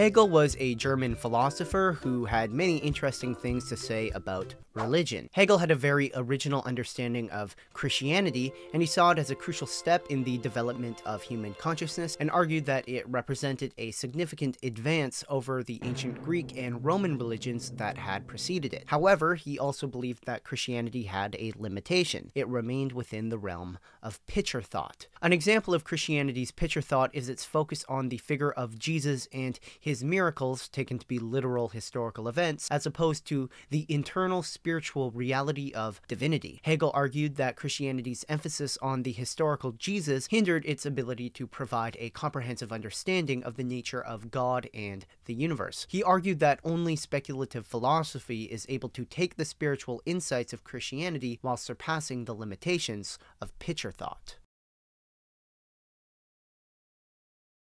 Hegel was a German philosopher who had many interesting things to say about religion. Hegel had a very original understanding of Christianity, and he saw it as a crucial step in the development of human consciousness and argued that it represented a significant advance over the ancient Greek and Roman religions that had preceded it. However, he also believed that Christianity had a limitation. It remained within the realm of picture thought. An example of Christianity's picture thought is its focus on the figure of Jesus and his miracles taken to be literal historical events, as opposed to the internal spiritual reality of divinity. Hegel argued that Christianity's emphasis on the historical Jesus hindered its ability to provide a comprehensive understanding of the nature of God and the universe. He argued that only speculative philosophy is able to take the spiritual insights of Christianity while surpassing the limitations of picture thought.